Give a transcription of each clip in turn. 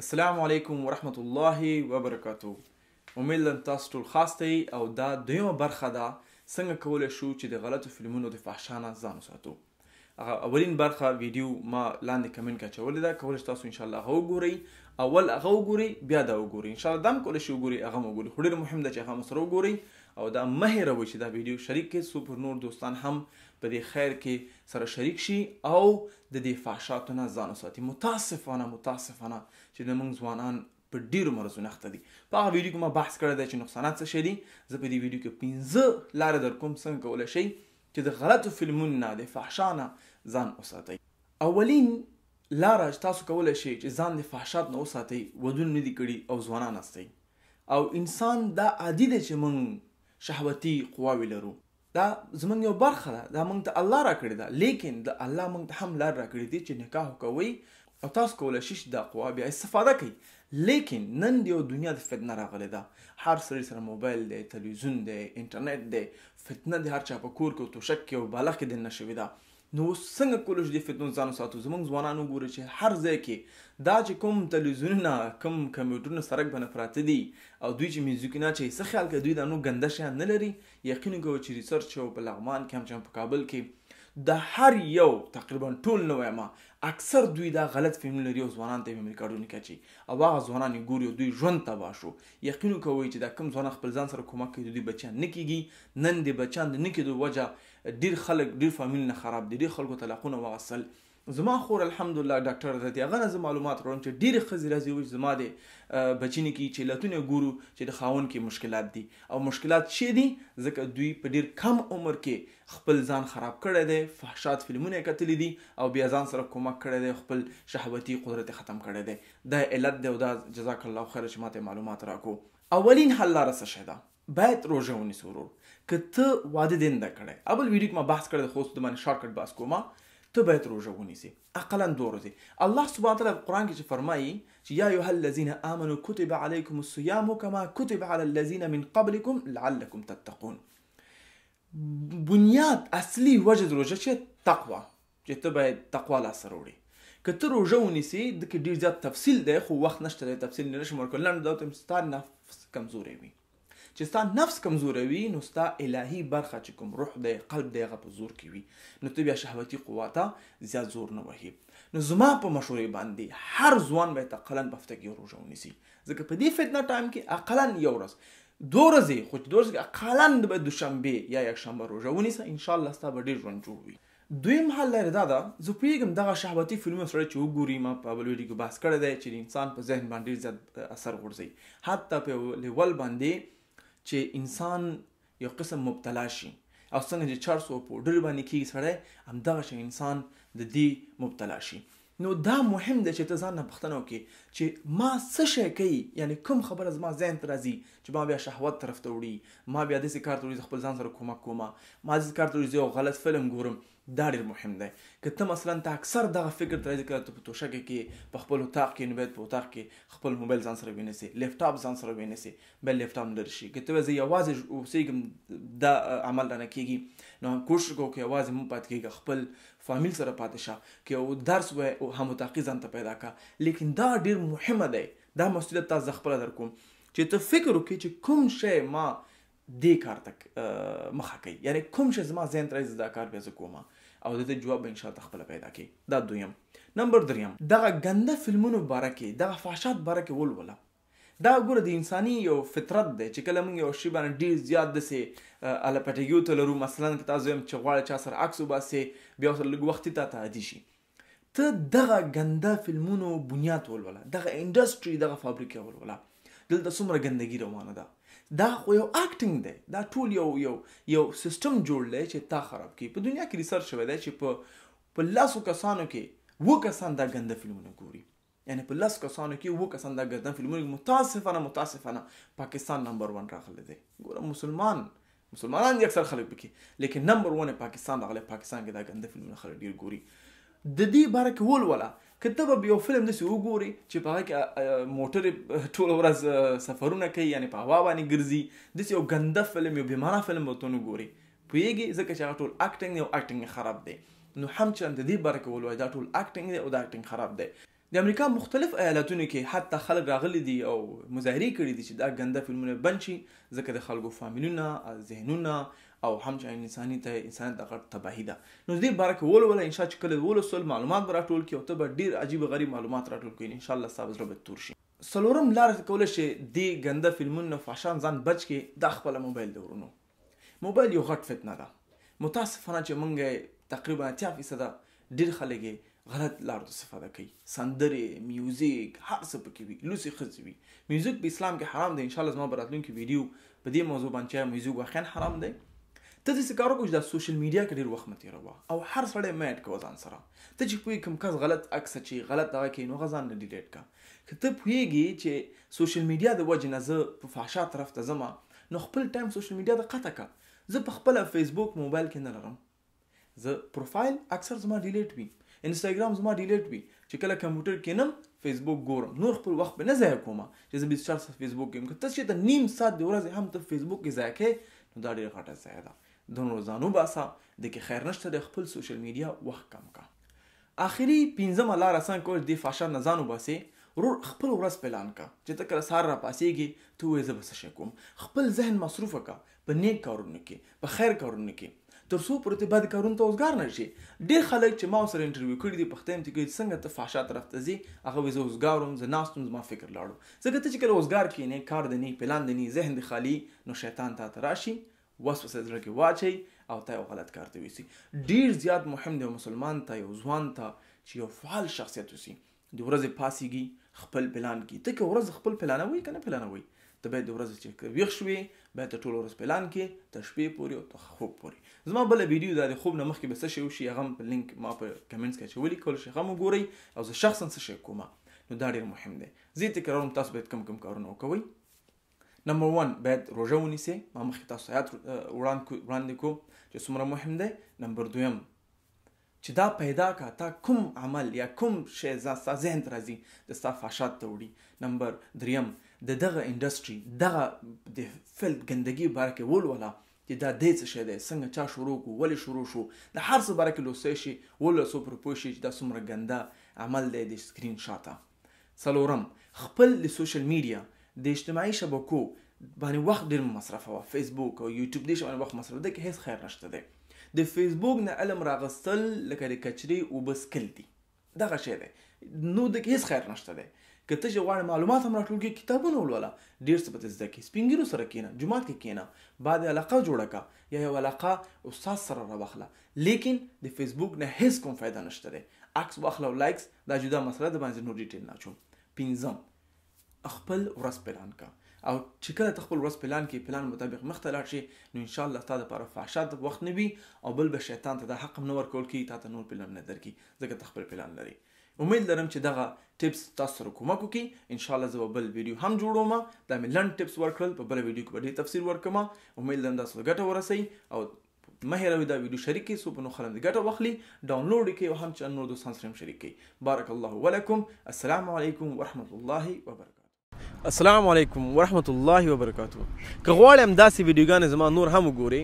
السلام علیکم ورحمت الله وبرکاته امید لرم تاسو ټول خاص دی او دا دویمه برخه ده څنګه کولی شو چې د غلطو فلمونو د فحشا نه ځان وساتو هغه اولین برخه ویډیو ما لاندې کمنټ کې اچولې ده کولی شئ تاسو انشاءالله هغه وګورئ اول هغه وګورئ بیا دا وګورئ انشاءالله دا هم کولی شئ وګورئ هغه هم وګورئ خو ډېر مهم ده چې هغه هم سره وګورئ او دا مه هېروئ چې دا ویډیو شریک کړئ څو پر نور دوستان هم په دې خیر کې سره شریک شي او د دې فحشاتو نه ځان وساتي متاسفانه متاسفانه چې د موږ ځوانان په ډیرو مرزونو اخته دي په هغه ویډیو کې ما بحث کړی دی چې نقصانات څه شي دي زه په دې ویډیو کې پنځه لارې در کوم څنګه کولی شئ چې د غلطو فلمونو نه د فحشا نه ځان وساتئ اولین لاره چې تاسو کولی شئ چې ځان د فحشات نه وساتئ ودونه نه دي کړي او ځوانان استئ او انسان دا عادي دی چې موږ شهوتي قواوې لرو دا زمونږ یو برخه ده دا مونږ ته الله راکړې ده لیکن د الله مونږ ته هم لار راکړې دي چې نکاح کوئ او تاسو کولای شئ چې دا قوا بیا استفاده کړئ لیکن نن د یو دنیا د فتنه راغلې ده هر سړي سره موبایل دی تلویزیون دی انټرنیټ دی فتنه د هر چا په کور کې او توشک کې او بالغ کې دننه شوې ده نو اوس څنګه کولو شو دې فتنو ځان وساتو زمونږ ځوانان وګوري چې هر ځای کې دا چې کوم تلویزیونونه کوم کمپیوټرونه سرک باندې پراته دي او دوی چې میوزیکونه اچوي څه خیال کوي دوی دا نو ګنده شیان نه لري یقین وکړئ چې ریسرچ یو په لغمان کې هم چې په کابل کې د هر یو تقریبا ټول نه وایم اکثر دوی دا غلط فهمونه لري او ځوانان ته هم ریکارډونه کوي او هغه ځوانان ګوري دوی ژوند تباه شو یقین کوي چې دا کم ځوانان خپل ځان سره کومک کوي دوی بچیان نه کیږي نن د بچیان د نه کېدو وجه ډیر خلک ډیر فامیلونه خراب دي ډیر خلکو طلاقونه واغستل زما خور الحمدلله ډاکټر ده دی هغه نه زه معلومات راوړم چې ډیرې ښځې راځي وایي زما د بچینې کې چې علتونه ګورو چې د خاون کې مشکلات دي او مشکلات شي دي ځکه دوی په ډیر کم عمر کې خپل ځان خراب کړی دی فحشات فلمونه کتلي دي او بیا ځان سره کومک کړی دی خپل شهوتي قدرت ختم کړی دی دا علت دی او دا جزاک الله خیر چې ماته معلومات راکو اولین حل لاره څه شی ده باید روژه ونیسو ورور که ته واده دې نه کړی اول ویډیو کې ما بحث کړی خو اوس د باندې شارټ کټ بحث کوم ته باید روژه ونیسې اقلا دوه ورځې الله سبحانه وتعالی په قرآن کې چې فرمایي چې یا ایها الذین آمنوا کتب علیکم الصیام کما کتب علی الذین من قبلکم لعلکم تتقون بنیاد اصلي وجه د روژه چې تقوا چې ته باید تقوا لاسته راوړې که ته روژه ونیسې د کې ډیر زیات تفصیل دی خو وخت نشته دی تفصیل نه نشم ورکول لنډ دا ته ستا نفس کمزوری وي چې ستا نفس کمزوری وي نو ستا الهي برخه چې کوم روح دی قلب دی هغه په زور کې وي نو ته بیا شهوتي قوا ته زیات زور نه وهي نو زما په مشورې باندې هر ځوان باید اقلا په هفته کې یو روژه ونیسي ځکه په دې فتنه ټایم کې اقلا یو ورځ دوه ورځې خو چې دوه ورځې اقلا د دوشنبې یا یکشنبه روژه ونیسه انشاءالله ستا به ډېر ژوند جوړ وي دویم حل لاره دا ده، زه پوهېږم دغه شهوتي فلمونه سړی چې وګوري، ما په بل ویډیو کې بحث کړی دی چې د انسان په ذهن باندې ډېر زیات اثر غورځوي، حتی په یو لیول باندې چې انسان یو قسم مبتلا شي او څنګه چې چرس او پوډر باندې کېږي سړی، همدغه شان انسان د دې مبتلا شي. نو دا مهم دی چې ته ځان نه پوښتنه وکړې چې ما څه شی کوي یعنې کوم خبره زما ذهن ته راځي چې ما بیا شهوت طرف ته وړي ما بیا داسې کار ته وړي زه خپل ځان سره کومک کوم ما داسې کار ته وړي زه یو غلط فلم ګورم دا ډیر مهم دی که ته مثلا ته اکثر دغه فکر ته راځي کله ته په توشکه کې په خپل اتاق کې نو باید په اتاق کې خپل موبایل ځان سره وینسې لیپټاپ ځان سره وینسې بل لیپټاپ لري شي که ته زه یوازې اوسېږم دا عمل رانه کیږي نو کوشش وکړه یوازې مو پات کیږي خپل فامیل سره پاتی شه که یو درس وه هموتاقی ځان ته پیدا که لیکن دا ډیر مهمه دی دا مسولیت تا زه خپله در کوم چی ته فکر وکی چی کوم شی ما دی کار ته مخه کوي یعنی کوم شی زما ذهن ته راځي دا کار بیا زه کوم او د دې جواب به انشاء الله خپل پیدا کی دا دویم نمبر دریم دغه ګنده فلمونو باره کې دغه فحشات باره کې ولوله دا ګوره د انساني یو فطرت دی چې کله موږ یو شي باندې ډیر زیات دسې اله پټګیو ته لرو مثلا که تاسو هم چې غواړئ چا سره عکس وباسې بیا سره لږ وخت ته تعدي شي ته دغه ګنده فلمونو بنیاد ولوله دغه انډستری دغه فابریکه ولوله دلته څومره ګندګي روانه ده دا خو یو اکټینګ دی دا ټول یو یو یو سیستم جوړ دی چې تا خراب کی په دنیا کې ریسرچ شوی دی چې په په لاسو کسانو کې و کسان دا ګنده فلمونه ګوري یعنی په لس کسانو کې اووه کسان دا ګردن فلمونه متاسفانه متاسفانه پاکستان نمبر 1 راغلی دی ګوره مسلمان مسلمانان دي اکثر خلک پکې لیکن نمبر 1 پاکستان راغلی پاکستان کې دا ګنده فلمونه خلک ډیر ګوري د دې باره کې ولوله که ته به یو فلم داسې وګوري چې په هغه کې موټرې ټوله ورځ سفرونه کوي یعنې په هوا باندې ګرځي داسې یو ګنده فلم یو بېمانه فلم به ته ونه ګوري پوهیږی ځکه چې هغه ټول اکټنګ دی او اکټنګ یې خراب دی نو هم چرند دې باره کې ولوای دا ټول اکټنګ دی او دا اکټنګ خراب دی. د امریکا مختلف ایالتونو کې حتی خلک راغلي دي او مظاهرې کړي دي چې دا ګنده فلمونه بند شي ځکه د خلکو فامیلونه، ذهنونه او هم چرند انساني ته انسانیت ته غټ تباهي ده نو دې باره کې ولوله انشاء چې کله ولوستل معلومات به راټول کړي او ته به ډیر عجیب غریب معلومات راټول کړي انشاء الله ستا به زړه به تور شي. څلورم لاره چې کولای شې دې ګنده فلمونو نه فحشا نه ځان بچ کړې دا خپله موبایل د ورونو. موبایل یو غټ فتنه ده متاسفانه چې مونږ تقریبا اتیا فیصده ډیر خلک غلط لار ته استفاده کوي سندرې میوزیک هر څه پکې وي لوسی خزي وي میوزیک په اسلام کې حرام دی ان شاء الله زما براتلونکي ویډیو په دې موضوع باندې میوزیک واقعا حرام دی ته دې کار وکړه د سوشل میډیا کې ډیر وخت مې تیروه او هر سړی مې اډ کوه ځان سره ته چې پوهې کوم کس غلط عکس چې غلط دغه کې نو غزان نه ډیلیټ کا که ته پوهیږی چه سوشل میډیا د وجی نه زه په فحشا طرف ته ځم نو خپل ټایم سوشل میډیا ته قطع که زه په خپله فیسبوک په موبایل کی نلرم زه پروفایل اکثر زما ډیلیټ وی انسټاګرام زما ډیلیټ وی چه کله کمپیوټر کینم فیسبوک ګورم نور خپل وخت په نه ضایع کوم چه زه 24 ساعت فیسبوک کیم که ته چه ته نیم ساعت د ورځې هم ته فیسبوک کی ضایع کې نو دا ډیر غټه ضایع ده د نور ځان وباسه د کی خیر نشته د خپل سوشل میډیا وخت کم کا اخری پنځمه لاره څنګه کوی دی فحشا نه ځان وباسی ورور خپل ورځ پلان که چی ته کله سهار راپاسیږی ته ووایی زه به څه شی کوم خپل ذهن مصروف که په نیک کارونو کی په خیر کارونو کی تر څو پوری ته بد کارونو ته اوزګار نه شی ډیر خلک چی ما ورسره انټرویو کړی دی پوښتنه تری کوی څنګه ته فحشا طرف ته ځی هغه وایی زه اوزګار وم زه ناست وم زما فکر لاړو ځکه ته چی کله اوزګار کینی کار دی نه وی پلان دی نه وی ذهن دی خالی نو شیطان تاته راشی وسوسه زړه کې واچوي او تا یو غلط کار ته ویسي ډیر زیات مهم دی مسلمان ته یو ځوان ته چې یو فعال شخصیت وسی د ورځې پاسیږي خپل پلان کی ته که ورځ خپل پلانوي کنه پلانوي ته به د ورځې چې ویښ شوي به ته ټول ورځ پلان کی ته شپې پوري او ته خوب پوري زما بل ویډیو دا د خوب نه مخکې به څه شی وشي هغه په لینک ما په کمنټس کې چولې کول شي هغه وګورئ او زه شخصا څه شی کوم نو دا ډیر مهم دی زه تکراروم تاسو به کم کم کارونه وکوي نمبر ون باید روژه ونیسې ما مخکې تاسو آیات وړاندې کو چې څومره مهم دی نمبر دویم چې دا پیدا کا تا کوم عمل یا کوم شی ستا ذهن ته راځي د ستا فاشات ته وړي نمبر دریم د دغه انډسټري دغه د فلت ګندګي باره کې ولوله چې دا دی څه شی دی څنګه چا شروع کو ولې شروع شو د هر څه باره کې لوستی شي ولوله څو پر پوه شي چې دا څومره ګنده عمل دی د سکرین شاته څلورم، خپل د سوشل میډیا، د اجتماعي شبکو، باندې وخت ډیر مه مصرفوه، فیسبوک او یوټیوب دې شیانو باندې وخت مه مصرفوه، دې کې هیڅ خیر نشته دی. د فیسبوک نه علم راغستل لکه د کچرې اوبه څکل دي. دغه شی دی. نور دې کې هیڅ خیر نشته دی. که ته چې غواړې معلومات هم راټول کړې، کتابونه ولوله، ډیر څه به دې زده کړي. سپین ږیرو سره کینه، جومات کې کینه، بعد علاقه جوړه کړه یا یو علاقه استاد سره راوخله، لیکن د فیسبوک نه هیڅ کوم فایده نشته دی عکس واخله او لایکس دا جدا مسله ده باندې نور ډیټیل نه چوم پنځم خپل ورځ پلان کا او چې کله ته خپل ورځ پلان کې پلان مطابق مخته لاړ شي نو ان شاء الله ستاسو لپاره فحشات وخت نه وي او بل به شیطان ته د حق نه ورکول کی تا ته نور پلان نه درکې ځکه ته خپل پلان لري امید لرم چې دغه ټیپس تاسو سره کومک وکړي ان شاء الله زه بل ویډیو هم جوړوم دا مې لنډ ټیپس ورکړل په بل ویډیو کې به ډېر تفصیل ورکم امید لرم تاسو ګټه ورسي او مه هېروي دا ویډیو شریک کړئ څو په نو خلک ګټه واخلي ډاونلوډ یې کړئ او هم چې نور دوستان سره هم شریک کړئ بارک الله ولکم السلام علیکم ورحمت الله وبرکاته السلام علیکم ورحمت الله وبرکاته که غواړئ همداسې ویډیوګانې زما نور هم وګورئ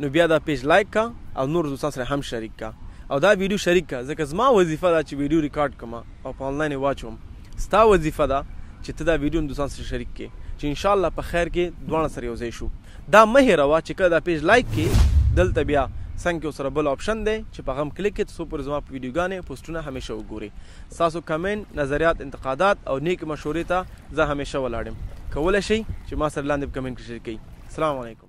نو بیا دا پیج لایک کا او نور دوستان سره هم شریک کا او دا ویډیو شریک کا ځکه زما وظیفه ده چې ویډیو ریکارډ کما او په انلاین واچوم ستا وظیفه ده چې ته دا ویډیو دوستان سره شریک کې چې ان شاء الله په خیر کې دوه سره یو ځای شو دا مه هیروه چې کله دا پیج لایک کې دلته بیا څنګ کې ورسره بل آپشن دی چې په هغه هم کلیک کړئ ترڅو پورې زما په ویډیوګانې پوسټونه همیشه وګورئ ستاسو کمنټ نظریات انتقادات او نیک مشورې ته زه همیشه ولاړ یم کولی شئ چې ما سره لاندې په کمنټ کې شریک کړئ السلام علیکم